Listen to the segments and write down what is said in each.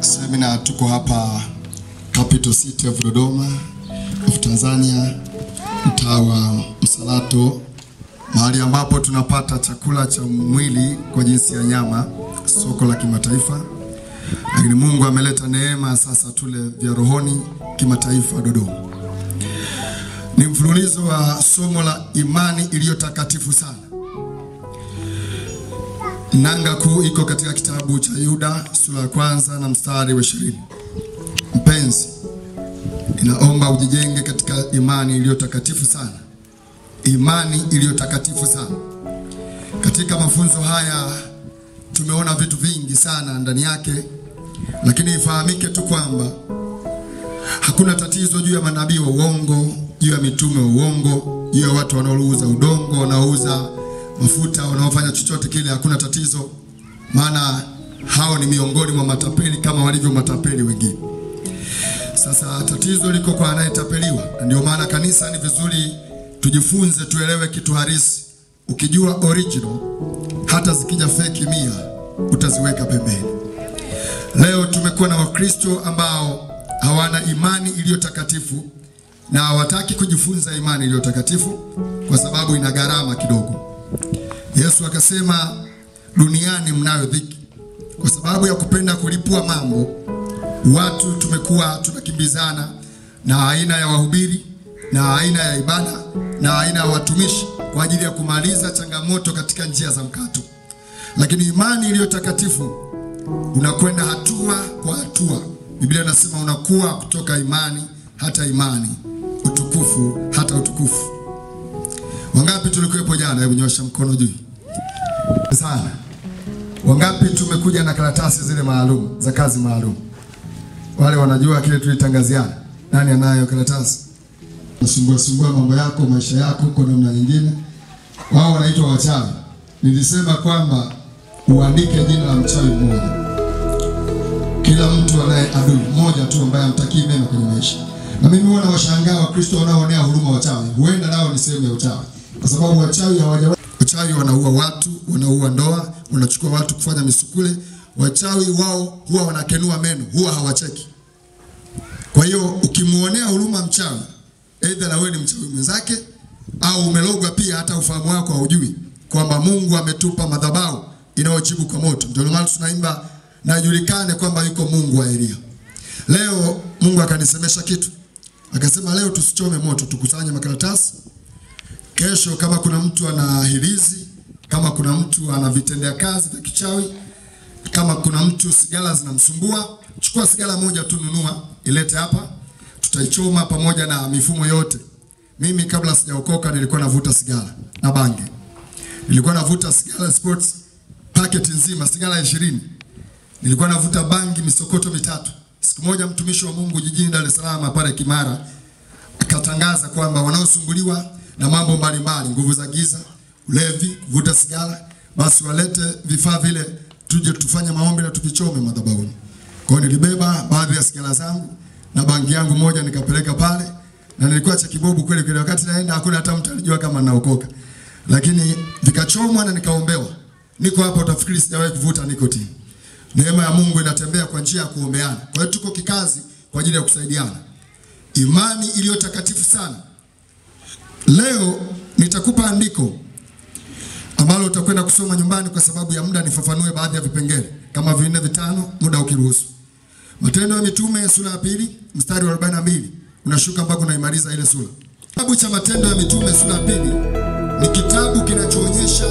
Semina tuko hapa Capital City of Dodoma of Tanzania, mtaa wa Msalato, mahali ambapo tunapata chakula cha mwili kwa jinsi ya nyama, soko la kimataifa. Lakini Mungu ameleta neema, sasa tule vya rohoni kimataifa Dodoma. Ni mfululizo wa somo la imani iliyo takatifu sana. Nanga kuu iko katika kitabu cha Yuda sura ya kwanza na mstari wa ishirini. Mpenzi, inaomba ujijenge katika imani iliyo takatifu sana, imani iliyo takatifu sana. Katika mafunzo haya tumeona vitu vingi sana ndani yake, lakini ifahamike tu kwamba hakuna tatizo juu ya manabii wa uongo, juu ya mitume uongo, juu ya watu wanaouza udongo, wanaouza mafuta, wanaofanya chochote kile, hakuna tatizo, maana hao ni miongoni mwa matapeli kama walivyo matapeli wengine. Sasa tatizo liko kwa anayetapeliwa, na ndio maana kanisa ni vizuri tujifunze, tuelewe kitu halisi. Ukijua original, hata zikija feki mia utaziweka pembeni. Leo tumekuwa na Wakristo ambao hawana imani iliyo takatifu na hawataki kujifunza imani iliyo takatifu kwa sababu ina gharama kidogo. Yesu akasema, duniani mnayo dhiki. Kwa sababu ya kupenda kulipua mambo, watu tumekuwa tunakimbizana na aina ya wahubiri na aina ya ibada na aina ya watumishi kwa ajili ya kumaliza changamoto katika njia za mkato. Lakini imani iliyo takatifu unakwenda hatua kwa hatua. Biblia inasema unakuwa kutoka imani hata imani, utukufu hata utukufu. Wangapi tulikuwepo jana? Hebu nyosha mkono juu sana. Wangapi tumekuja na karatasi zile maalum za kazi maalum? Wale wanajua kile tulitangaziana. Nani anayo karatasi? Nasumbua sumbua mambo yako, maisha yako kwa namna nyingine. Wao wanaitwa wachawi. Nilisema kwamba uandike jina la mchawi mmoja kila mtu anaye adui mmoja tu ambaye amtakii mema kwenye maisha. Na mimi huwa nawashangaa Wakristo wanaoonea huruma wachawi, huenda nao ni sehemu ya uchawi, kwa sababu wachawi hawaja wachawi wanaua watu, wanaua ndoa, wanachukua watu kufanya misukule. Wachawi wao huwa wanakenua meno, huwa hawacheki. Kwa hiyo ukimuonea huruma mchawi, aidha na wewe ni mchawi mwenzake au umelogwa pia, hata ufahamu wako haujui kwamba Mungu ametupa madhabahu inayojibu kwa moto. Ndio maana tunaimba na julikane kwamba yuko Mungu wa Elia. Leo Mungu akanisemesha kitu, akasema leo tusichome moto, tukusanye makaratasi. Kesho kama kuna mtu ana hirizi, kama kuna mtu ana vitendea kazi vya kichawi, kama kuna mtu sigara zinamsumbua, chukua sigara moja tu, nunua, ilete hapa, tutaichoma pamoja na mifumo yote. Mimi kabla sijaokoka nilikuwa navuta sigara na bange, nilikuwa navuta sigara sports packet nzima, sigara ishirini nilikuwa navuta bangi misokoto mitatu. Siku moja mtumishi wa Mungu jijini Dar es Salaam pale Kimara akatangaza kwamba wanaosumbuliwa na mambo mbalimbali, nguvu za giza, ulevi, kuvuta sigara, basi walete vifaa vile, tuje tufanye maombi na tuvichome madhabahuni. Kwa hiyo nilibeba baadhi ya sigara zangu na bangi yangu moja nikapeleka pale, na nilikuwa cha kibobu kweli kweli. Wakati naenda hakuna hata mtu alijua kama naokoka, lakini vikachomwa na nikaombewa. Niko hapa, utafikiri sijawahi kuvuta nikotini. Neema ya Mungu inatembea kwa njia ya kuombeana. Kwa hiyo tuko kikazi kwa ajili ya kusaidiana. Imani iliyo takatifu sana. Leo nitakupa andiko ambalo utakwenda kusoma nyumbani, kwa sababu ya muda nifafanue baadhi ya vipengele kama vinne vitano, muda ukiruhusu. Matendo ya Mitume sura ya pili mstari wa 42 unashuka mpaka unaimaliza ile sura. Kitabu cha Matendo ya Mitume sura ya pili ni kitabu kinachoonyesha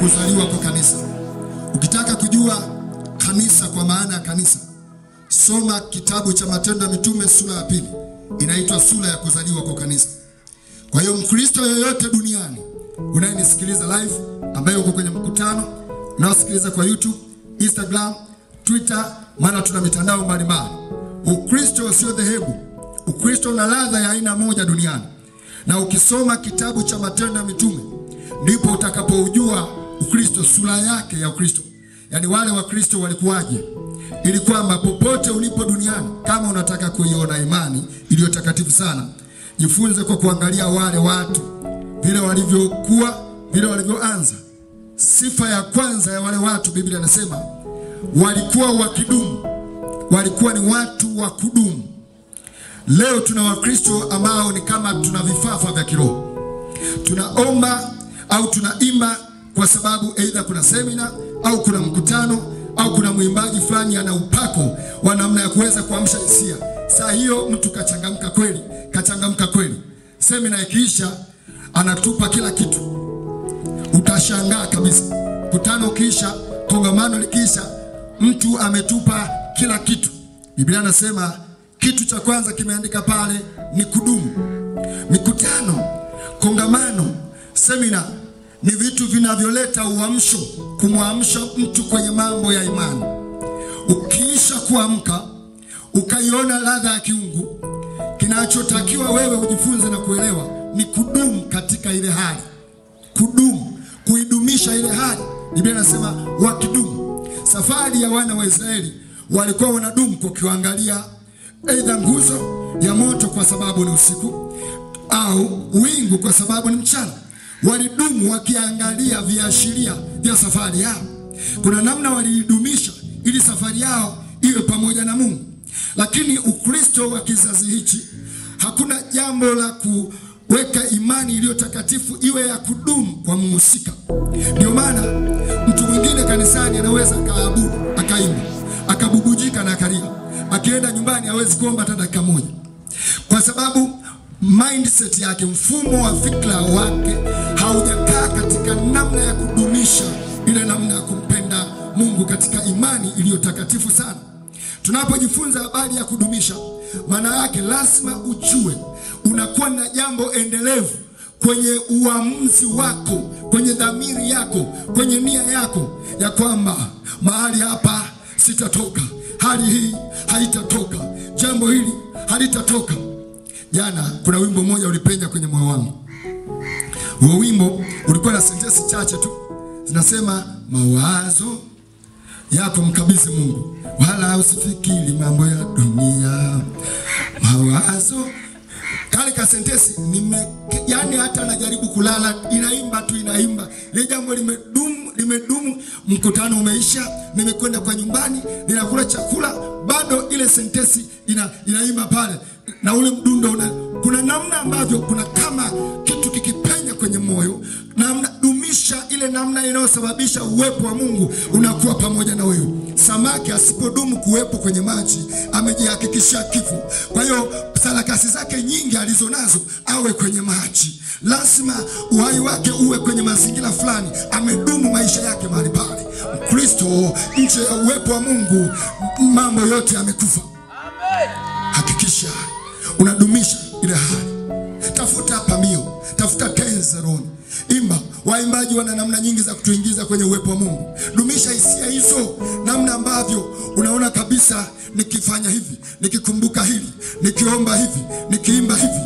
kuzaliwa kwa kanisa. Ukitaka kujua kanisa kwa maana ya kanisa, soma kitabu cha Matendo ya Mitume sura ya pili, inaitwa sura ya kuzaliwa kwa kanisa. Kwa hiyo Mkristo yoyote duniani unayenisikiliza live, ambaye uko kwenye mkutano, unaosikiliza kwa YouTube, Instagram, Twitter, maana tuna mitandao mbalimbali. Ukristo sio dhehebu. Ukristo una ladha ya aina moja duniani, na ukisoma kitabu cha Matendo ya Mitume ndipo utakapoujua Ukristo, sura yake ya Ukristo. Yaani wale Wakristo walikuwaje, ili kwamba popote ulipo duniani, kama unataka kuiona imani iliyo takatifu sana, jifunze kwa kuangalia wale watu vile walivyokuwa vile walivyoanza. Sifa ya kwanza ya wale watu, Biblia inasema walikuwa wakidumu, walikuwa ni watu wa kudumu. Leo tuna Wakristo ambao ni kama tuna vifafa vya kiroho, tunaomba au tunaimba kwa sababu aidha kuna semina au kuna mkutano au kuna mwimbaji fulani ana upako wa namna ya kuweza kuamsha hisia. Saa hiyo mtu kachangamka kweli, kachangamka kweli. Semina ikiisha, anatupa kila kitu, utashangaa kabisa. Mkutano ukiisha, kongamano likiisha, mtu ametupa kila kitu. Biblia anasema kitu cha kwanza kimeandika pale ni kudumu. Mikutano, kongamano, semina ni vitu vinavyoleta uamsho, kumwamsha mtu kwenye mambo ya imani. Ukiisha kuamka ukaiona ladha ya kiungu, kinachotakiwa wewe ujifunze na kuelewa ni kudumu katika ile hali, kudumu, kuidumisha ile hali. Biblia inasema wakidumu. Safari ya wana wa Israeli walikuwa wanadumu kwa aidha nguzo ya moto kwa sababu ni usiku au wingu kwa sababu ni mchana. Walidumu wakiangalia viashiria vya safari yao. Kuna namna waliidumisha ili safari yao iwe pamoja na Mungu. Lakini Ukristo wa kizazi hichi hakuna jambo la kuweka imani iliyo takatifu iwe ya kudumu kwa muhusika. Ndio maana mtu mwingine kanisani anaweza akaabudu, akaimba, akabubujika na akalia, akienda nyumbani hawezi kuomba hata dakika moja, kwa sababu mindset yake, mfumo wa fikra wake haujakaa katika namna ya kudumisha ile namna ya kumpenda Mungu katika imani iliyo takatifu sana. Tunapojifunza habari ya kudumisha, maana yake lazima ujue unakuwa na jambo endelevu kwenye uamuzi wako, kwenye dhamiri yako, kwenye nia yako ya kwamba mahali hapa sitatoka, hali hii haitatoka, jambo hili halitatoka. Jana kuna wimbo mmoja ulipenya kwenye moyo wangu. Huo wimbo ulikuwa na sentensi chache tu zinasema, mawazo yako mkabidhi Mungu, wala usifikiri mambo ya dunia. Mawazo kale ka sentensi nime, yani hata najaribu kulala, inaimba tu inaimba, ile jambo limedumu, limedumu. Mkutano umeisha, nimekwenda kwa nyumbani, ninakula chakula, bado ile sentesi ina, inaimba pale na ule mdundo una, kuna namna ambavyo kuna kama kitu kikipenya kwenye moyo, namna dumisha ile namna inayosababisha uwepo wa Mungu unakuwa pamoja na wewe. Samaki asipodumu kuwepo kwenye maji amejihakikishia kifo. Kwa hiyo sarakasi zake nyingi alizonazo awe kwenye maji, lazima uhai wake uwe kwenye mazingira fulani, amedumu maisha yake mahali pale. Mkristo nje ya uwepo wa Mungu, mambo yote yamekufa. Hakikisha unadumisha Waimbaji wana namna nyingi za kutuingiza kwenye uwepo wa Mungu. Dumisha hisia hizo, namna ambavyo unaona kabisa, nikifanya hivi, nikikumbuka hili, nikiomba hivi, nikiimba hivi,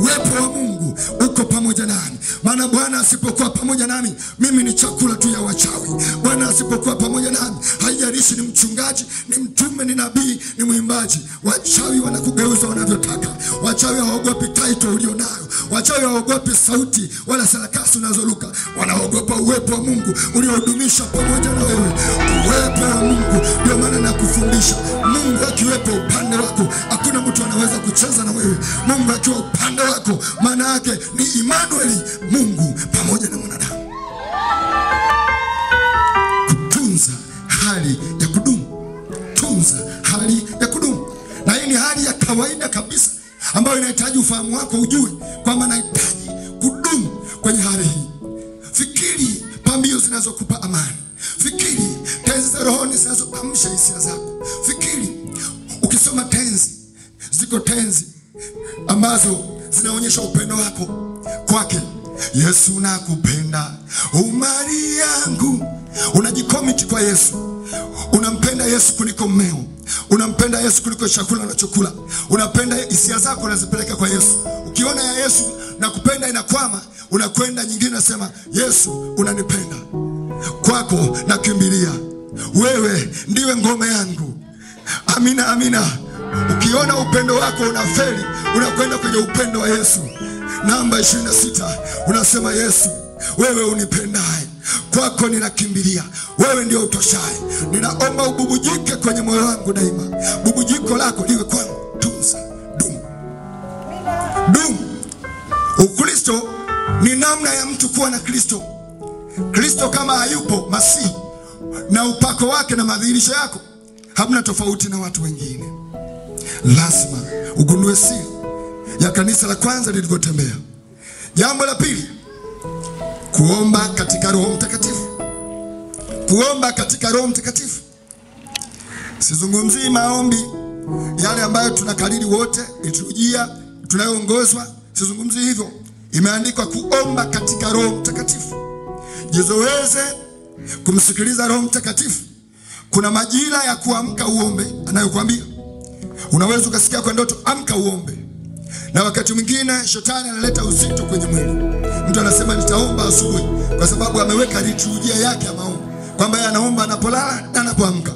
uwepo wa Mungu uko pamoja nami. Maana Bwana asipokuwa pamoja nami, mimi ni chakula tu ya wachawi. Bwana asipokuwa pamoja nami, haijalishi ni mchungaji, ni mtume, ni nabii, ni mwimbaji, wachawi wanakugeuza wanavyotaka. Wachawi hawaogopi title ulionayo, wachawi hawaogopi sauti wala sarakasi unazoruka, wanaogopa uwepo wa Mungu uliodumisha pamoja na wewe. Uwepo wa Mungu, ndio maana nakufundisha, Mungu akiwepo upande wako, hakuna mtu anaweza kucheza na wewe. Mungu akiwa upande wako, maana yake ni Emmanuel, Mungu pamoja na mwanadamu. Kutunza hali ya kudumu, tunza hali ya kudumu, na hii ni hali ya kawaida kabisa ambayo inahitaji ufahamu wako, ujue kwamba nahitaji kudumu kwenye hali hii. Fikiri pambio zinazokupa amani, fikiri tenzi za rohoni zinazoamsha hisia zako. Fikiri ukisoma tenzi, ziko tenzi ambazo zinaonyesha upendo wako kwake. Yesu nakupenda, umari yangu. Unajikomiti kwa Yesu, unampenda Yesu kuliko mmeo, unampenda Yesu kuliko chakula unachokula, unapenda hisia zako unazipeleka kwa Yesu. Ukiona ya Yesu na kupenda inakwama, unakwenda nyingine, unasema Yesu unanipenda, kwako nakimbilia, wewe ndiwe ngome yangu. Amina, amina. Ukiona upendo wako unafeli, unakwenda kwenye upendo wa Yesu. Namba 26 unasema Yesu wewe unipendaye, kwako ninakimbilia, wewe ndio utoshaye. Ninaomba ububujike kwenye moyo wangu daima, bubujiko lako liwe kwangu. Tunza, dumu, dumu. Ukristo ni namna ya mtu kuwa na Kristo. Kristo kama hayupo Masihi na upako wake na madhihirisho yako, hamna tofauti na watu wengine. Lazima ugundue siri ya kanisa la kwanza lilivyotembea. Jambo la pili, kuomba katika Roho Mtakatifu. Kuomba katika Roho Mtakatifu, sizungumzii maombi yale ambayo tunakariri wote, liturujia tunayoongozwa, sizungumzii hivyo. Imeandikwa kuomba katika Roho Mtakatifu. jizoweze kumsikiliza Roho Mtakatifu. Kuna majira ya kuamka uombe anayokuambia. Unaweza ukasikia kwa ndoto, amka uombe, na wakati mwingine shetani analeta uzito kwenye mwili. Mtu anasema nitaomba asubuhi, kwa sababu ameweka liturujia yake ya maombi kwamba yeye anaomba anapolala na anapoamka.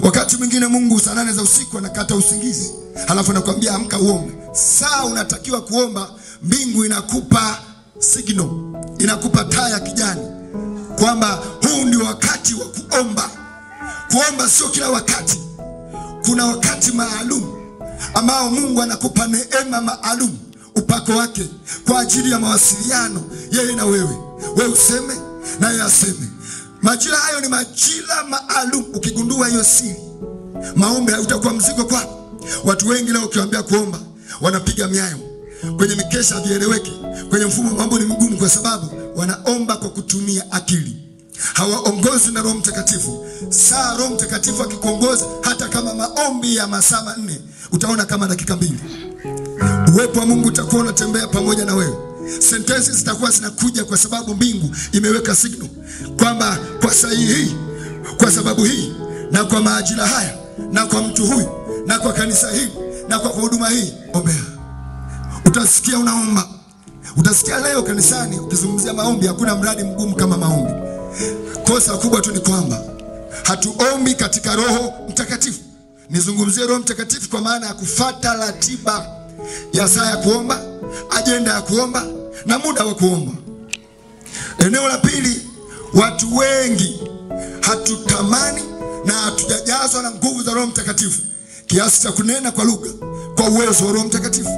Wakati mwingine Mungu saa nane za usiku anakata usingizi, halafu anakuambia amka uombe. Saa unatakiwa kuomba, mbingu inakupa signal, inakupa taa ya kijani kwamba huu ndio wakati wa kuomba. Kuomba sio kila wakati, kuna wakati maalum ambao Mungu anakupa neema maalum, upako wake kwa ajili ya mawasiliano yeye na wewe, wewe useme na yeye aseme. Majira hayo ni majira maalum. Ukigundua hiyo siri, maombi hautakuwa mzigo kwa Watu wengi leo ukiwaambia kuomba, wanapiga miayo kwenye mikesha, havieleweki. Kwenye mfumo mambo ni mgumu, kwa sababu wanaomba kwa kutumia akili, hawaongozwi na Roho Mtakatifu. Saa Roho Mtakatifu akikuongoza, hata kama maombi ya masaa manne, utaona kama dakika mbili. Uwepo wa Mungu utakuwa unatembea pamoja na wewe. Sentensi zitakuwa zinakuja kwa sababu mbingu imeweka signal kwamba kwa sahihi hii, kwa sababu hii, na kwa maajira haya, na kwa mtu huyu, na kwa kanisa hili, na kwa huduma hii, ombea. Utasikia unaomba, utasikia leo kanisani ukizungumzia maombi. Hakuna mradi mgumu kama maombi. Kosa kubwa tu ni kwamba hatuombi katika Roho Mtakatifu. Nizungumzie Roho Mtakatifu kwa maana ya kufata ratiba ya saa ya kuomba, ajenda ya kuomba na muda wa kuomba. Eneo la pili, watu wengi hatutamani na hatujajazwa na nguvu za Roho Mtakatifu kiasi cha kunena kwa lugha kwa uwezo wa Roho Mtakatifu.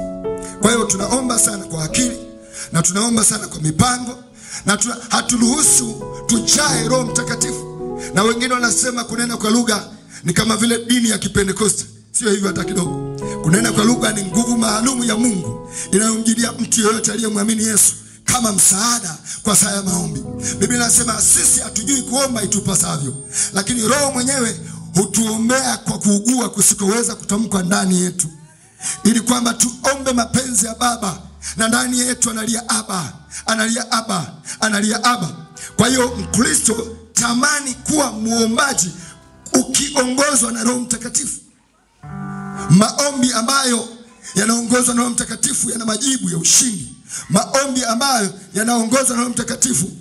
Kwa hiyo tunaomba sana kwa akili na tunaomba sana kwa mipango na haturuhusu tujae Roho Mtakatifu. Na wengine wanasema kunena kwa lugha ni kama vile dini ya Kipentekoste. Sio hivyo hata kidogo. Kunena kwa lugha ni nguvu maalumu ya Mungu inayomjilia mtu yoyote aliyemwamini Yesu kama msaada kwa saa ya maombi. Biblia inasema sisi hatujui kuomba itupasavyo, lakini Roho mwenyewe hutuombea kwa kuugua kusikoweza kutamkwa ndani yetu, ili kwamba tuombe mapenzi ya Baba, na ndani yetu analia Aba, analia Aba, analia Aba. Kwa hiyo Mkristo, tamani kuwa muombaji ukiongozwa na Roho Mtakatifu. Maombi ambayo yanaongozwa na Roho Mtakatifu yana majibu ya ushindi. Maombi ambayo yanaongozwa na Roho Mtakatifu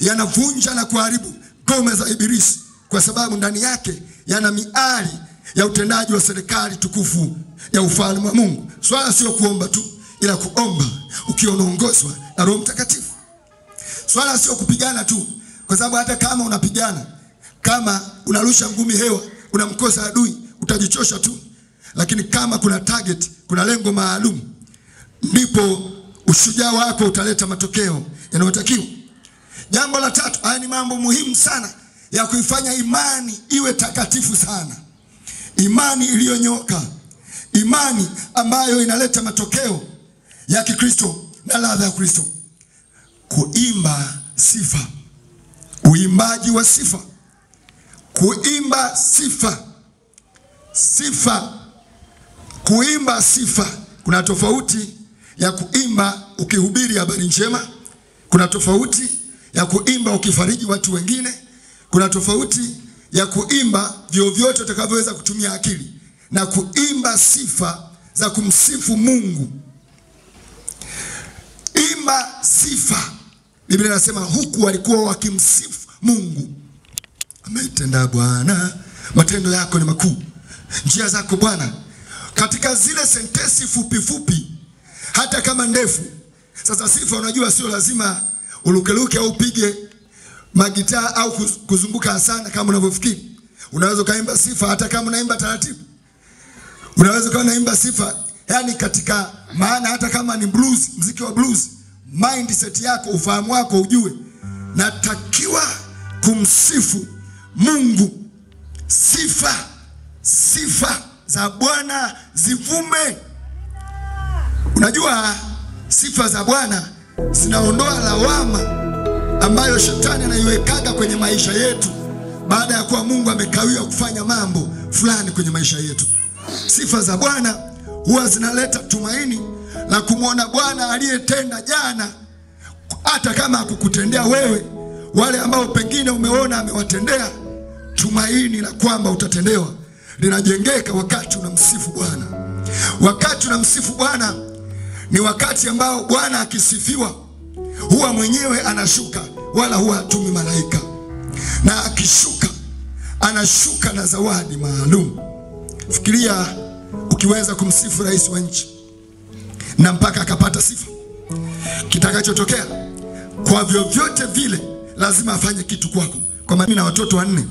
yanavunja na kuharibu ngome za Ibilisi, kwa sababu ndani yake yana miali ya utendaji wa serikali tukufu ya ufalme wa Mungu. Swala sio kuomba tu, ila kuomba ukiwa unaongozwa na Roho Mtakatifu. Swala sio kupigana tu, kwa sababu hata kama unapigana, kama unarusha ngumi hewa, unamkosa adui, utajichosha tu lakini kama kuna target, kuna lengo maalum, ndipo ushujaa wako utaleta matokeo yanayotakiwa. Jambo la tatu, haya ni mambo muhimu sana ya kuifanya imani iwe takatifu sana, imani iliyonyoka, imani ambayo inaleta matokeo ya Kikristo na ladha ya Kristo. Kuimba sifa, uimbaji wa sifa, kuimba sifa, sifa. Kuimba sifa, kuna tofauti ya kuimba ukihubiri habari njema, kuna tofauti ya kuimba ukifariji watu wengine, kuna tofauti ya kuimba vyovyote utakavyoweza kutumia akili. Na kuimba sifa za kumsifu Mungu. Imba sifa, Biblia inasema huku walikuwa wakimsifu Mungu. Ametenda Bwana, matendo yako ni makuu, njia zako Bwana katika zile sentensi fupi fupi, hata kama ndefu. Sasa sifa, unajua sio lazima ulukeluke au upige magitaa au kuzunguka sana kama unavyofikiri. Unaweza ukaimba sifa hata kama unaimba taratibu. Unaweza ukawa sifa yani katika maana, hata kama ni blues, mziki wa blues, mindset yako, ufahamu wako ujue natakiwa kumsifu Mungu. Sifa sifa za Bwana zivume. Unajua sifa za Bwana zinaondoa lawama ambayo shetani anaiwekaga kwenye maisha yetu baada ya kuwa Mungu amekawia kufanya mambo fulani kwenye maisha yetu. Sifa za Bwana huwa zinaleta tumaini la kumwona Bwana aliyetenda jana, hata kama akukutendea wewe, wale ambao pengine umeona amewatendea, tumaini la kwamba utatendewa linajengeka wakati unamsifu Bwana. Wakati unamsifu Bwana ni wakati ambao Bwana akisifiwa huwa mwenyewe anashuka, wala huwa hatumi malaika, na akishuka anashuka na zawadi maalum. Fikiria ukiweza kumsifu rais wa nchi na mpaka akapata sifa, kitakachotokea kwa vyovyote vile lazima afanye kitu kwako. Kwa maana na watoto wanne,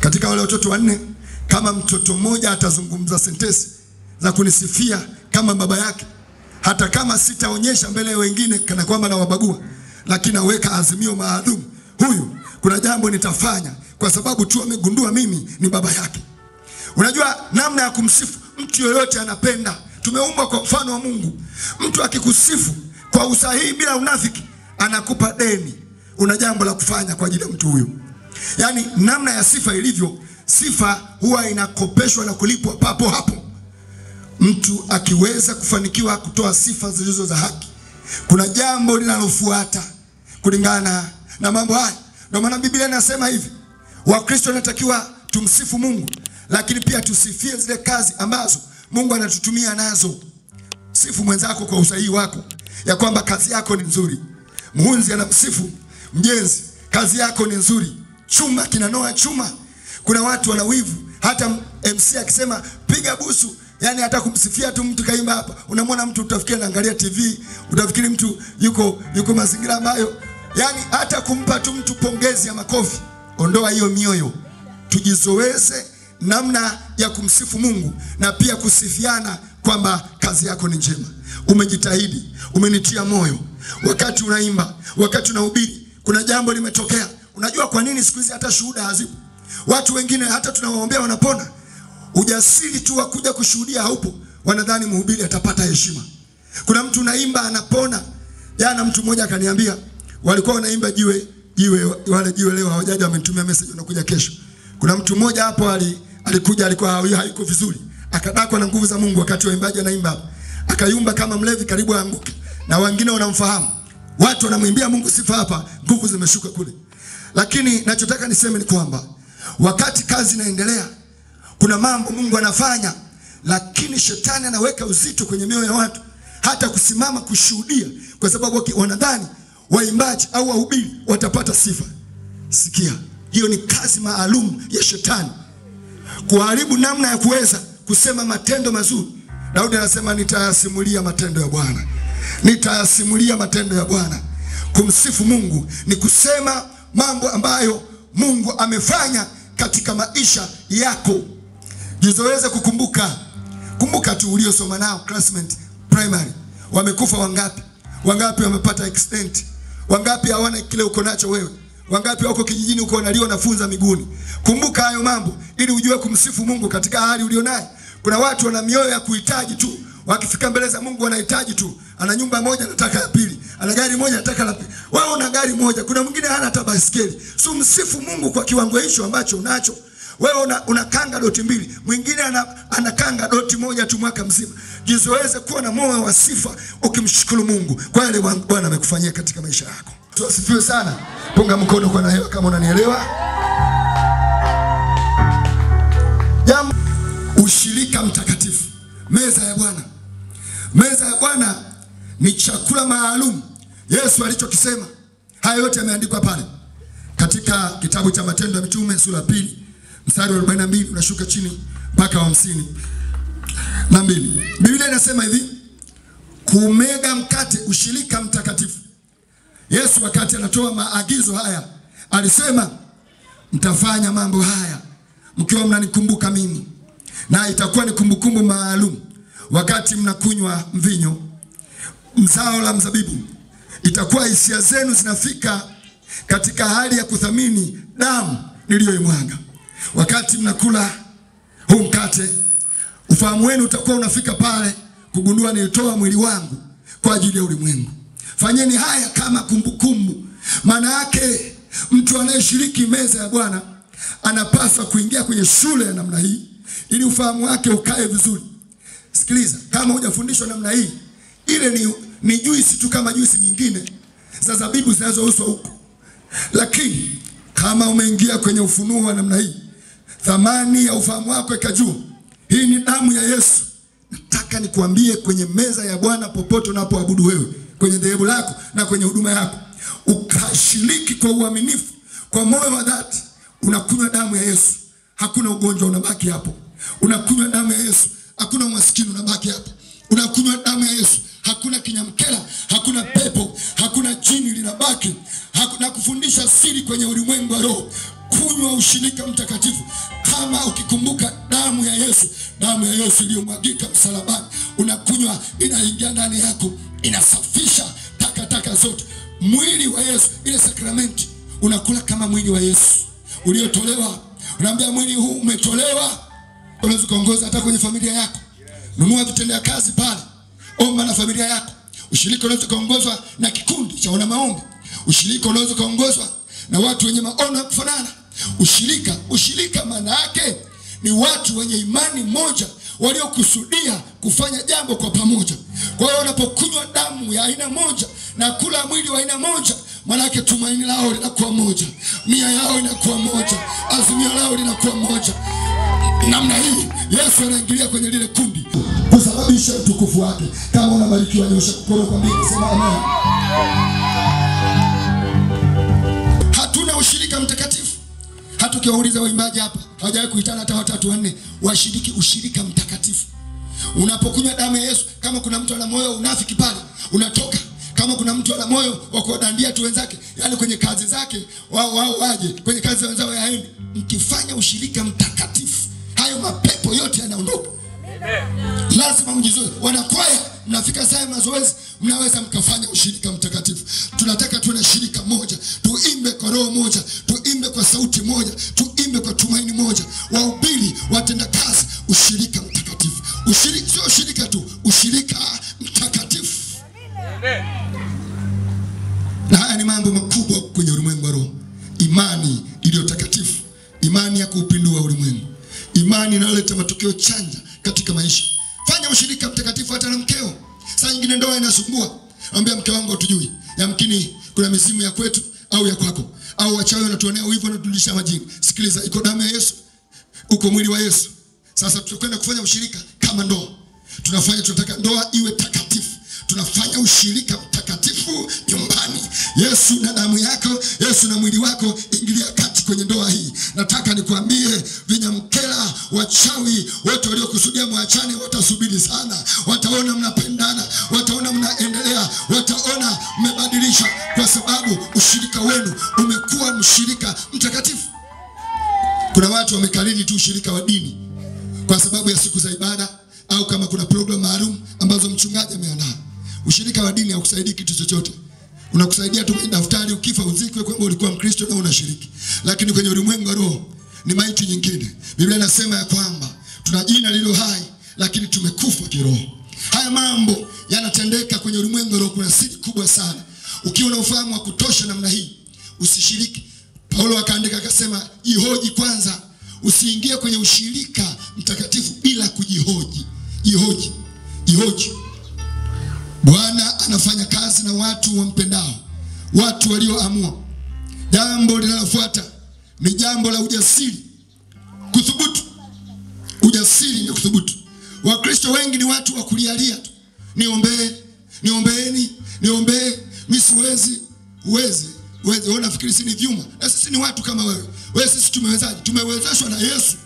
katika wale watoto wanne, kama mtoto mmoja atazungumza sentensi za kunisifia kama baba yake, hata kama sitaonyesha mbele wengine kana kwamba nawabagua, lakini naweka azimio maalum, huyu kuna jambo nitafanya kwa sababu tu amegundua mimi ni baba yake. Unajua namna ya kumsifu mtu yoyote anapenda. Tumeumbwa kwa mfano wa Mungu. Mtu akikusifu kwa usahihi bila unafiki, anakupa deni, una jambo la kufanya kwa ajili ya mtu huyo. Yaani namna ya sifa ilivyo, sifa huwa inakopeshwa na kulipwa papo hapo. Mtu akiweza kufanikiwa kutoa sifa zilizo za haki, kuna jambo linalofuata kulingana na mambo haya. Ndio maana Biblia inasema hivi, Wakristo wanatakiwa tumsifu Mungu, lakini pia tusifie zile kazi ambazo Mungu anatutumia nazo. Sifu mwenzako kwa usahihi wako, ya kwamba kazi yako ni nzuri. Mhunzi anamsifu mjenzi, kazi yako ni nzuri. Chuma kinanoa chuma. Kuna watu wana wivu, hata MC akisema piga busu, yani hata kumsifia tu mtu kaimba hapa, unamwona mtu utafikiri anaangalia TV, utafikiri mtu yuko yuko mazingira ambayo, yani hata kumpa tu mtu pongezi ya makofi. Ondoa hiyo mioyo, tujizoeze namna ya kumsifu Mungu na pia kusifiana kwamba kazi yako ni njema, umejitahidi, umenitia moyo. Wakati unaimba, wakati unahubiri, kuna jambo limetokea. Unajua kwa nini siku hizi hata shuhuda hazipo? Watu wengine hata tunawaombea wanapona, ujasiri tu wa kuja kushuhudia haupo, wanadhani mhubiri atapata heshima. Kuna mtu unaimba anapona. Jana mtu mmoja akaniambia walikuwa wanaimba jiwe jiwe, wale jiwe leo hawajaja, wamenitumia message wanakuja kesho. Kuna mtu mmoja hapo ali, alikuja alikuwa hayuko vizuri, akadakwa na nguvu za Mungu wakati waimbaji anaimba hapo, akayumba kama mlevi karibu aanguke, na wengine wanamfahamu, watu wanamwimbia Mungu sifa hapa, nguvu zimeshuka kule. Lakini nachotaka niseme ni kwamba wakati kazi inaendelea, kuna mambo Mungu anafanya, lakini shetani anaweka uzito kwenye mioyo ya watu hata kusimama kushuhudia, kwa sababu wanadhani waimbaji au wahubiri watapata sifa. Sikia, hiyo ni kazi maalum ya shetani kuharibu namna ya kuweza kusema matendo mazuri. Daudi anasema nitayasimulia matendo ya Bwana, nitayasimulia matendo ya Bwana. Kumsifu Mungu ni kusema mambo ambayo Mungu amefanya katika maisha yako. jizoweze kukumbuka, kumbuka tu uliosoma nao classmate primary, wamekufa wangapi? Wangapi wamepata accident? Wangapi hawana kile uko nacho wewe? Wangapi wako kijijini huko wanaliwa nafunza miguuni? Kumbuka hayo mambo ili ujue kumsifu Mungu katika hali ulionayo. Kuna watu wana mioyo ya kuhitaji tu, wakifika mbele za Mungu wanahitaji tu. Ana nyumba moja anataka ya pili, ana gari moja anataka la pili. Wewe una gari moja, kuna mwingine hana hata baisikeli. So msifu Mungu kwa kiwango hicho ambacho unacho. Wewe una, una kanga doti mbili, mwingine ana, ana kanga doti moja tu mwaka mzima. Jizoeze kuwa na moyo wa sifa ukimshukuru Mungu kwa yale Bwana amekufanyia katika maisha yako. Tuasifiwe sana. Punga mkono kwa na hewa kama unanielewa. Jambo ushirika mtakatifu, meza ya Bwana. Meza ya Bwana ni chakula maalum Yesu alichokisema. Haya yote yameandikwa pale katika kitabu cha Matendo ya Mitume sura pili mstari wa 42 unashuka chini mpaka hamsini na mbili. Biblia inasema hivi, kumega mkate, ushirika mtakatifu. Yesu wakati anatoa maagizo haya alisema, mtafanya mambo haya mkiwa mnanikumbuka mimi, na itakuwa ni kumbukumbu maalum wakati mnakunywa mvinyo mzao la mzabibu. Itakuwa hisia zenu zinafika katika hali ya kuthamini damu niliyoimwaga. Wakati mnakula huu mkate, ufahamu wenu utakuwa unafika pale kugundua nilitoa mwili wangu kwa ajili ya ulimwengu. Fanyeni haya kama kumbukumbu. Maana yake mtu anayeshiriki meza ya Bwana anapaswa kuingia kwenye shule ya namna hii ili ufahamu wake ukae vizuri. Sikiliza, kama hujafundishwa namna hii, ile ni, ni juisi tu kama juisi nyingine za zabibu zinazouzwa huko, lakini kama umeingia kwenye ufunuo wa namna hii, thamani ya ufahamu wako ikajua hii ni damu ya Yesu. Nataka nikuambie kwenye meza ya Bwana, popote unapoabudu wewe, kwenye dhehebu lako na kwenye huduma yako, ukashiriki kwa uaminifu, kwa moyo wa dhati, unakunywa damu ya Yesu, hakuna ugonjwa unabaki hapo. Unakunywa damu ya Yesu, hakuna umaskini unabaki hapo. Unakunywa damu ya Yesu, hakuna kinyamkela, hakuna pepo, hakuna jini linabaki. Hakuna kufundisha siri kwenye ulimwengu wa roho. Kunywa ushirika mtakatifu kama ukikumbuka damu ya Yesu, damu ya Yesu iliyomwagika msalabani, unakunywa, inaingia ndani yako, inasafisha takataka zote. Mwili wa Yesu, ile sakramenti unakula kama mwili wa Yesu uliotolewa. Unaambia mwili huu umetolewa. Unaweza kuongoza hata kwenye familia yako, nunua vitendea kazi pale, omba na familia yako. Ushirika unaweza kuongozwa na kikundi cha wana maombi. Ushirika unaweza kuongozwa na watu wenye maono ya kufanana. Ushirika, ushirika maana yake ni watu wenye imani moja waliokusudia kufanya jambo kwa pamoja. Kwa hiyo wanapokunywa damu ya aina moja na kula mwili wa aina moja, maana yake tumaini lao linakuwa moja, mia yao inakuwa moja, azimio lao linakuwa moja. Namna hii Yesu anaingilia kwenye lile kundi kusababisha utukufu wake. Kama unabarikiwa, nyosha mkono kwa mbingu, sema amen. Ukiwauliza waimbaji hapa hawajawahi kuitana hata watatu wanne washiriki ushirika mtakatifu. Unapokunywa damu ya Yesu, kama kuna mtu ana moyo unafiki pale, unatoka. Kama kuna mtu ana moyo wa kuwadandia tu wenzake, yani kwenye kazi zake wao wao waje kwenye kazi za wenzao yaendi. Mkifanya ushirika mtakatifu, hayo mapepo yote yanaondoka. Lazima mjizoe. Wanakwaya, mnafika saa ya mazoezi, mnaweza mkafanya ushirika mtakatifu. Tunataka tuwe na shirika moja, tuimbe kwa roho moja, tuimbe kwa sauti moja, tuimbe kwa tumaini moja. Wahubiri, watenda kazi, ushirika mtakatifu. Ushirika sio ushirika tu, ushirika mtakatifu. Na haya ni mambo makubwa kwenye ulimwengu wa roho. Imani iliyo takatifu, imani ya kuupindua ulimwengu, imani inayoleta matokeo chanya katika maisha. Fanya ushirika mtakatifu hata na mkeo. Saa nyingine ndoa inasumbua, ambia mke wangu hatujui, yamkini kuna misimu ya kwetu au ya kwako, au wachawi wanatuonea wivu, wanatulisha majini. Sikiliza, iko damu ya Yesu, uko mwili wa Yesu. Sasa tutakwenda kufanya ushirika kama ndoa. Tunafanya, tunataka ndoa iwe takatifu. Tunafanya ushirika mtakatifu nyumbani. Yesu na damu yako, Yesu na mwili wako, ingilia kati kwenye ndoa hii. Nataka nikwambie, vinyamkela, wachawi wote waliokusudia mwachane watasubiri sana, wataona mnapendana, wataona mnaendelea, wataona mmebadilisha, kwa sababu ushirika wenu umekuwa mshirika mtakatifu. Kuna watu wamekariri tu ushirika wa dini kwa sababu ya siku za ibada au kama kuna programu maalum ambazo mchungaji ameandaa. Ushirika wa dini haukusaidii kitu chochote, unakusaidia tu daftari, ukifa uzikwe kwamba ulikuwa Mkristo na unashiriki, lakini kwenye ulimwengu wa roho ni maiti nyingine. Biblia inasema ya kwamba tuna jina lililo hai, lakini tumekufa kiroho. Haya mambo yanatendeka kwenye ulimwengu wa roho. Kuna siri kubwa sana. Ukiwa na ufahamu wa kutosha namna hii, usishiriki. Paulo akaandika akasema, jihoji kwanza, usiingie kwenye ushirika mtakatifu bila kujihoji. Jihoji, jihoji. Bwana anafanya kazi na watu wampendao, watu walioamua. Jambo linalofuata ni jambo la ujasiri, kuthubutu. Ujasiri ni kuthubutu. Wakristo wengi ni watu wa kulialia tu, niombee, niombeeni, niombee, mimi siwezi. Uwezi wewe Wewe unafikiri si ni vyuma? Na sisi ni watu kama wewe. Wewe sisi tumewezaje? Tumewezeshwa na Yesu.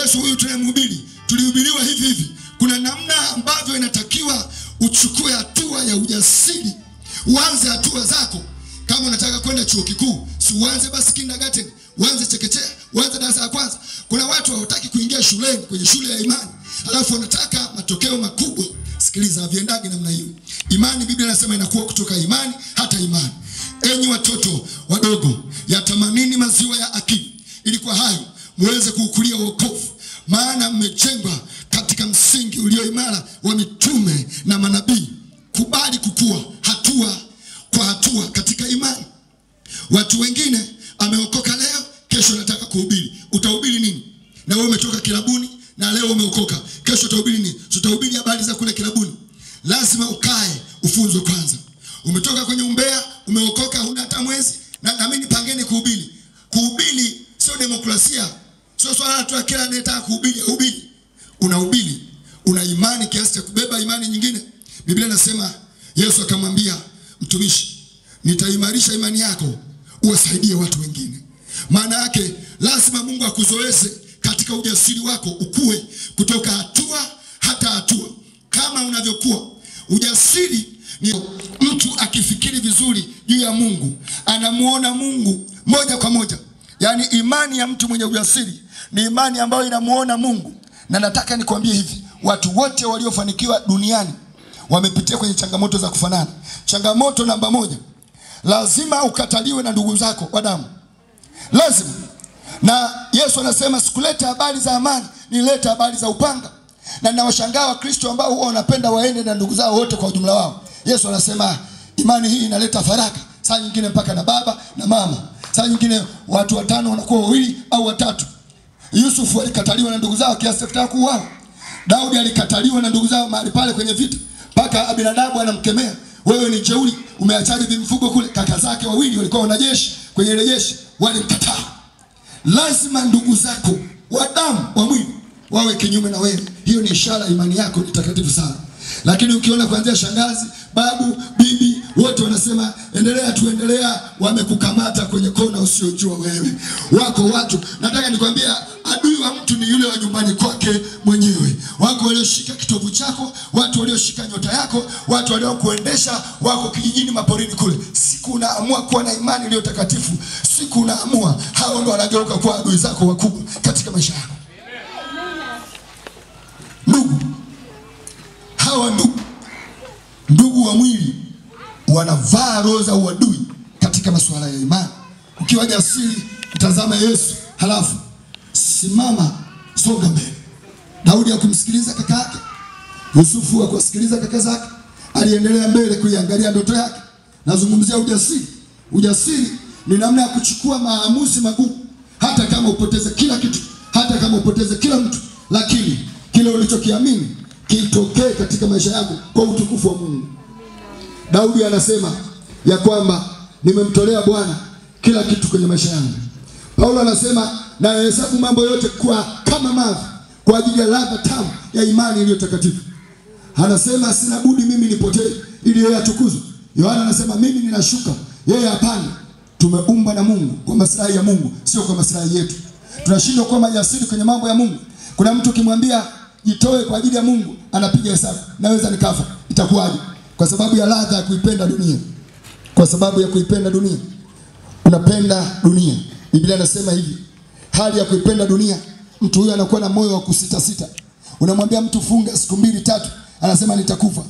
Yesu huyu tunayemhubiri, tulihubiriwa hivi hivi. Kuna namna ambavyo inatakiwa uchukue hatua ya ujasiri uanze hatua zako. Kama unataka kwenda chuo kikuu, si uanze basi kindergarten, uanze chekechea, uanze darasa la kwanza. Kuna watu hawataki kuingia shuleni, kwenye shule ya imani, alafu wanataka matokeo makubwa. Sikiliza, haviendagi namna hiyo. Imani, Biblia inasema inakuwa kutoka imani hata imani. Enyi watoto wadogo, yatamanini maziwa ya akili, ili kwa hayo muweze kuukulia wokovu, maana mmejengwa katika msingi ulio imara wa mitume na manabii. Kubali kukua hatua kwa hatua katika imani. Watu wengine ameokoka leo, kesho anataka kuhubiri. Utahubiri nini? Na wewe umetoka kilabuni na leo umeokoka, kesho utahubiri nini? Tutahubiri utahubiri habari za kule kilabuni? Lazima ukae ufunzwe kwanza. Umetoka kwenye umbea, umeokoka, huna hata mwezi, na naamini pangeni kuhubiri. Kuhubiri sio demokrasia, sio swala tu kila anayetaka kuhubiri hubiri. Unahubiri, una imani kiasi cha kubeba imani nyingine. Biblia inasema Yesu akamwambia mtumishi, nitaimarisha imani yako uwasaidie watu wengine. Maana yake lazima Mungu akuzoeze katika ujasiri wako, ukue kutoka hatua hata hatua. Kama unavyokuwa ujasiri ni mtu akifikiri vizuri juu ya Mungu, anamuona Mungu moja kwa moja. Yaani imani ya mtu mwenye ujasiri ni imani ambayo inamuona Mungu. Na nataka nikwambie hivi, watu wote waliofanikiwa duniani wamepitia kwenye changamoto za kufanana. Changamoto namba moja, lazima ukataliwe na ndugu zako wa damu, lazima. Na Yesu anasema sikuleta habari za amani, nilete habari za upanga. Na ninawashangaa Wakristo ambao huwa wanapenda waende na ndugu zao wote kwa ujumla wao. Yesu anasema imani hii inaleta faraka, saa nyingine mpaka na baba na mama, saa nyingine watu watano wanakuwa wawili au watatu. Yusufu alikataliwa na ndugu zao kiasi cha kuuawa. Daudi alikataliwa na ndugu zao mahali pale kwenye vita, mpaka Abinadabu anamkemea, wewe ni jeuri, umeachaje vimfugo kule? Kaka zake wawili walikuwa wanajeshi kwenye ile jeshi, walimkataa. Lazima ndugu zako wa damu wa mwili wawe kinyume na wewe. Hiyo ni ishara imani yako ni takatifu sana. Lakini ukiona kuanzia shangazi, babu, bibi wote wanasema endelea tuendelea wamekukamata kwenye kona usiojua wewe. Wako watu, nataka nikwambia, adui wa mtu ni yule wa nyumbani kwake mwenyewe. Wako walioshika kitovu chako, watu walioshika nyota yako, watu waliokuendesha, wako kijijini, maporini kule. Siku unaamua kuwa na imani iliyo takatifu, siku unaamua, hao ndo wanageuka kuwa adui zako wakubwa katika maisha yako. Hawa ndugu ndugu wa mwili wanavaa roho za uadui katika masuala ya imani. Ukiwa jasiri, mtazame Yesu, halafu simama, songa mbele. Daudi hakumsikiliza kaka yake, Yusufu hakuwasikiliza kaka zake, aliendelea mbele kuiangalia ndoto yake. Nazungumzia ujasiri. Ujasiri ni namna ya kuchukua maamuzi magumu, hata kama upoteze kila kitu, hata kama upoteze kila mtu, lakini kile ulichokiamini kitokee katika maisha yako kwa utukufu wa Mungu. Daudi anasema ya kwamba nimemtolea Bwana kila kitu kwenye maisha yangu. Paulo anasema nayahesabu mambo yote kwa kama mavi kwa ajili ya ladha tamu ya imani iliyo takatifu. Anasema sina budi mimi nipotee ili yeye atukuzwe. Yohana anasema mimi ninashuka, yeye hapana. Tumeumbwa na Mungu kwa maslahi ya Mungu, sio kwa maslahi yetu. Tunashindwa kuwa majasiri kwenye mambo ya Mungu. Kuna mtu ukimwambia jitoe kwa ajili ya Mungu, anapiga hesabu, naweza nikafa, itakuwaje? Kwa sababu ya ladha ya kuipenda dunia, kwa sababu ya kuipenda dunia. Unapenda dunia. Biblia inasema hivi, hali ya kuipenda dunia, mtu huyo anakuwa na moyo wa kusitasita. Unamwambia mtu funga siku mbili tatu, anasema nitakufa.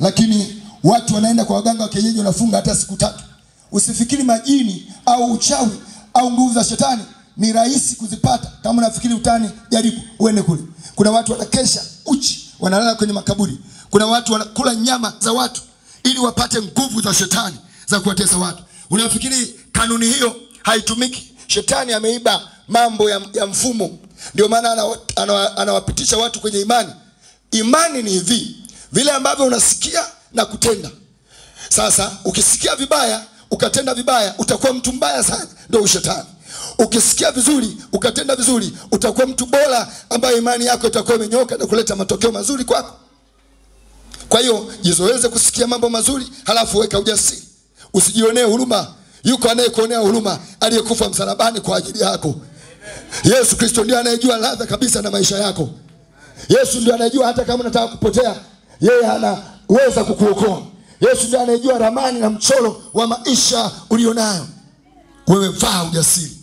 Lakini watu wanaenda kwa waganga wa kienyeji, wanafunga hata siku tatu. Usifikiri majini au uchawi au nguvu za shetani ni rahisi kuzipata. Kama unafikiri utani, jaribu uende kule. Kuna watu wanakesha uchi, wanalala kwenye makaburi. Kuna watu wanakula nyama za watu ili wapate nguvu za shetani za kuwatesa watu. Unafikiri kanuni hiyo haitumiki? Shetani ameiba mambo ya, ya mfumo, ndio maana anawapitisha ana, ana, ana watu kwenye imani. Imani ni hivi, vile ambavyo unasikia na kutenda. Sasa ukisikia vibaya ukatenda vibaya, utakuwa mtu mbaya sana, ndio ushetani. Ukisikia vizuri ukatenda vizuri, utakuwa mtu bora, ambaye imani yako itakuwa imenyoka na kuleta matokeo mazuri kwako. Kwa hiyo jizoeze kusikia mambo mazuri, halafu weka ujasiri, usijionee huruma. Yuko anayekuonea huruma, aliyekufa msalabani kwa ajili yako. Yesu Kristo ndiye anayejua ladha kabisa na maisha yako. Yesu ndio anayejua hata kama unataka kupotea, yeye anaweza kukuokoa. Yesu ndiye anayejua ramani na mchoro wa maisha ulionayo wewe. Vaa ujasiri,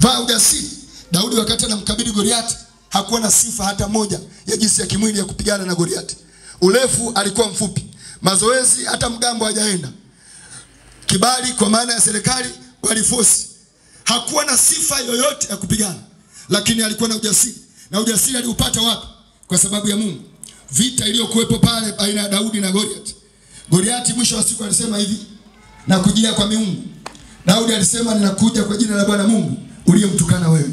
vaa ujasiri. Daudi wakati anamkabili Goliati hakuwa na sifa hata moja ya jinsi ya kimwili ya kupigana na Goliati. Urefu alikuwa mfupi, mazoezi hata mgambo hajaenda, kibali kwa maana ya serikali walifosi. Hakuwa na sifa yoyote ya kupigana, lakini alikuwa na ujasiri. Na ujasiri aliupata wapi? Kwa sababu ya Mungu. Vita iliyokuwepo pale baina ya Daudi na Goliati. Goliati mwisho wa siku alisema hivi, nakujia kwa miungu. Daudi alisema ninakuja kwa jina la Bwana Mungu uliyemtukana wewe.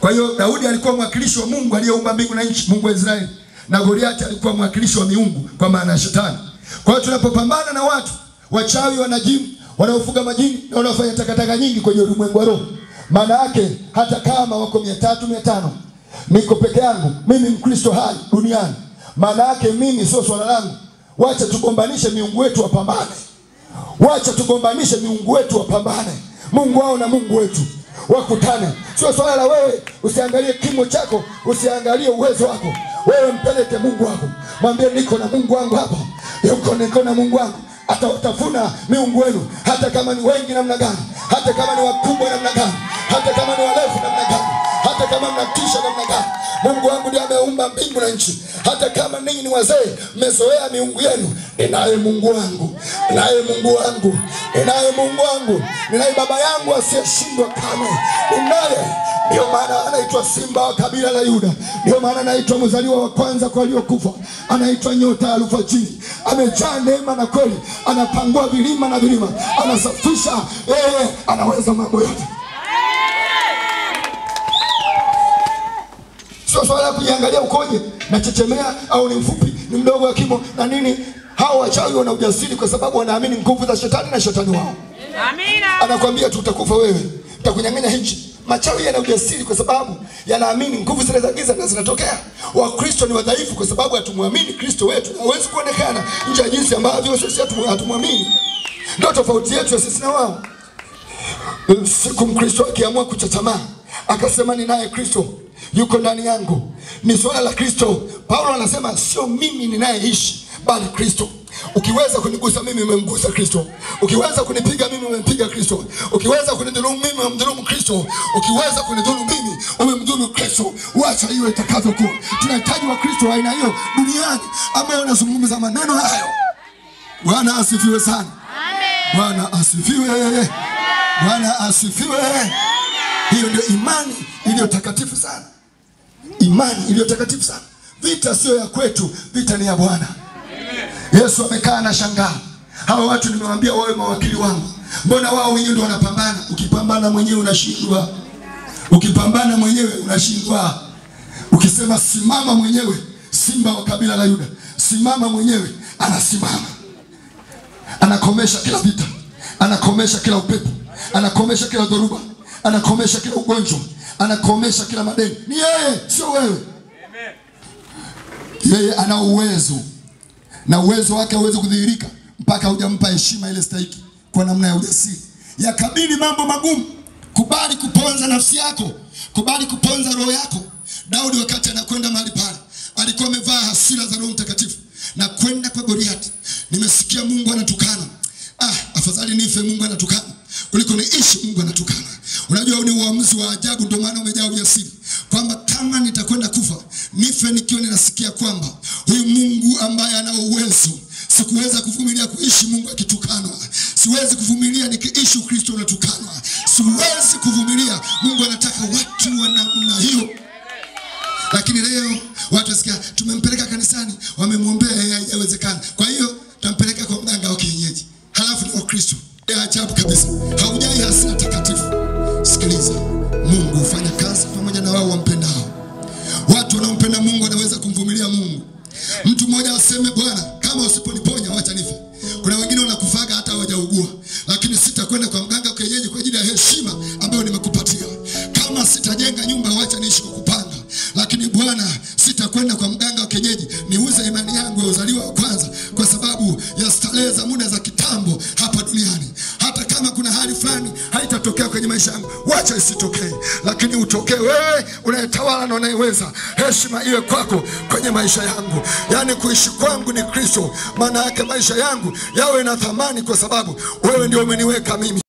Kwa hiyo Daudi alikuwa mwakilishi wa Mungu aliyeumba mbingu na nchi, Mungu wa Israeli, na Goliati alikuwa mwakilishi wa miungu kwa maana ya shetani. Kwa hiyo tunapopambana na watu wachawi, wanajimu, wanaofuga majini na wanaofanya takataka nyingi kwenye ulimwengu wa roho, maana yake hata kama wako mia tatu mia tano niko peke yangu, mimi Mkristo hai duniani, maana yake mimi sio swala langu. Wacha tugombanishe miungu wetu wapambane, wacha tugombanishe miungu wetu wapambane, Mungu wao na Mungu wetu wakutane. Sio swala la wewe, usiangalie kimo chako, usiangalie uwezo wako. Wewe mpeleke Mungu wako, mwambie niko na Mungu wangu hapa, yuko niko na Mungu wangu. Atawatafuna miungu wenu, hata kama ni wengi namna gani, hata kama ni wakubwa namna gani, hata kama ni warefu namna gani, hata kama mnatisha namna gani. Mungu wangu ndiye ameumba mbingu na nchi. Hata kama ninyi ni wazee, mmezoea miungu yenu, ninaye Mungu wangu, ninaye Mungu wangu, ninaye Mungu wangu, ninaye baba yangu asiyeshindwa kamwe, ninaye ndio maana anaitwa simba wa kabila la Yuda. Ndio maana anaitwa mzaliwa wa kwanza kwa waliokufa, anaitwa nyota ya alfajiri. Amejaa neema na kweli, anapangua vilima na vilima, anasafisha. Yeye anaweza mambo yote. Sio swala ya kujiangalia ukoje, nachechemea au ni mfupi, ni mdogo wa kimo na nini. Hao wachawi wana ujasiri kwa sababu wanaamini nguvu za shetani na shetani wao. Amina. Anakwambia tu utakufa wewe, utakunyang'anya hichi. Machawi yana ujasiri kwa sababu yanaamini nguvu zile za giza na zinatokea. Wakristo ni wadhaifu kwa sababu hatumwamini Kristo wetu, hawezi kuonekana nje ya jinsi ambavyo sisi hatumwamini. Ndio tofauti yetu ya sisi na wao. Siku Mkristo akiamua kuchachamaa akasema ninaye Kristo yuko ndani yangu, ni swala la Kristo. Paulo anasema sio mimi ninayeishi, bali Kristo. Ukiweza kunigusa mimi, umemgusa Kristo. Ukiweza kunipiga mimi, umempiga Kristo. Ukiweza kunidhulumu mimi, umemdhulumu Kristo. Ukiweza kunidhulumu mimi, umemdhulumu Kristo. Wacha hiyo itakavyokuwa. Tunahitaji wa Kristo aina hiyo duniani ambao wanazungumza maneno hayo. Bwana asifiwe sana. Bwana asifiwe. Bwana asifiwe. Hiyo ndio imani iliyo takatifu sana, imani iliyo takatifu sana. Vita sio ya kwetu, vita ni ya Bwana. Yesu amekaa na shangaa, hawa watu nimewaambia wawe mawakili wangu, mbona wao wenyewe ndio wanapambana? Ukipambana mwenyewe unashindwa, ukipambana mwenyewe unashindwa. Ukisema simama mwenyewe, simba wa kabila la Yuda, simama mwenyewe, anasimama. Anakomesha kila vita, anakomesha kila upepo, anakomesha kila dhoruba, anakomesha kila ugonjwa, anakomesha kila madeni. Ni yeye, sio wewe. Yeye ana uwezo, na uwezo wake hauwezi kudhihirika mpaka hujampa heshima ile stahiki kwa namna ya ujasiri. Yakabili mambo magumu, kubali kuponza nafsi yako, kubali kuponza roho yako. Daudi wakati anakwenda mahali pale alikuwa amevaa hasira za Roho Mtakatifu na kwenda kwa Goliati. Nimesikia Mungu anatukana. Ah, afadhali nife Mungu anatukana kuliko niishi Mungu anatukana. Unajua ni uamuzi wa ajabu, ndio maana umejaa ujasiri kwamba kama nitakwenda kufa nife nikiwa ninasikia kwamba huyu Mungu ambaye ana uwezo. Sikuweza kuvumilia kuishi Mungu akitukanwa, siwezi kuvumilia nikiishi Ukristo unatukanwa, siwezi kuvumilia. Mungu anataka watu wa namna hiyo lakini leo watu wasikia tumempeleka kanisani, wamemwombea yeye, haijawezekana. Kwa hiyo tampeleka kwa mganga wa kienyeji, halafu ni Wakristo ya ajabu kabisa, haujai hasira takatifu. Sikiliza, Mungu hufanya kazi pamoja na wao wampendao. Watu wanaompenda Mungu wanaweza kumvumilia Mungu. Mtu mmoja aseme, Bwana, kama usiponiponya wacha nife. Kuna wengine wanakufaga hata hawajaugua, lakini sitakwenda kwa mganga kienyeji kwa ajili ya heshima ambayo nimekupatia. Kama sitajenga nyumba, wacha niishi kwa kupanga, lakini Bwana, sitakwenda kwa kwenye maisha yangu, wacha isitokee, lakini utokee wewe unayetawala na unayeweza. Heshima iwe kwako kwenye maisha yangu, yaani kuishi kwangu ni Kristo. Maana yake maisha yangu yawe na thamani, kwa sababu wewe ndio umeniweka mimi